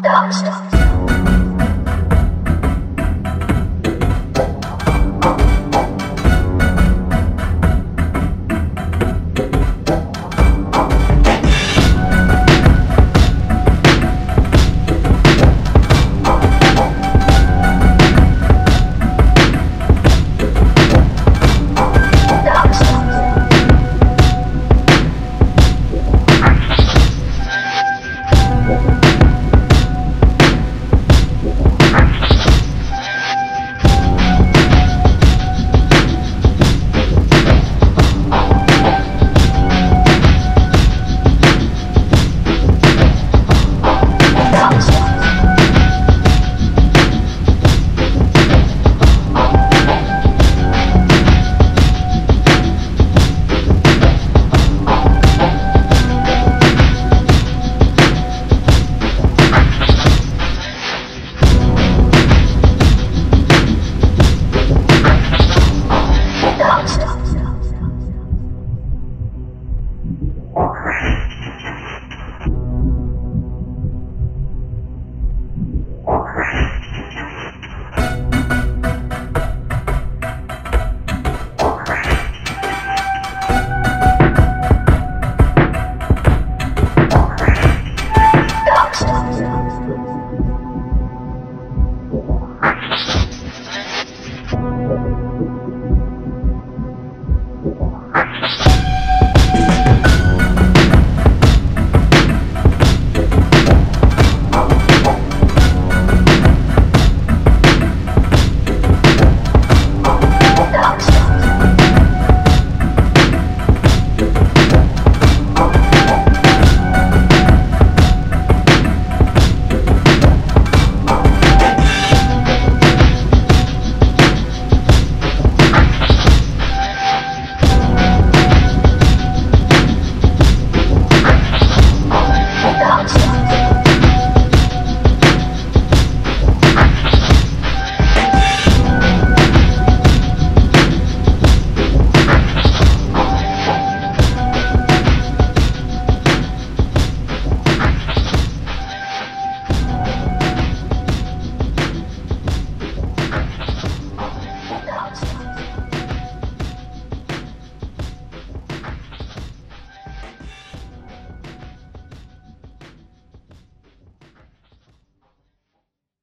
Stop, stop.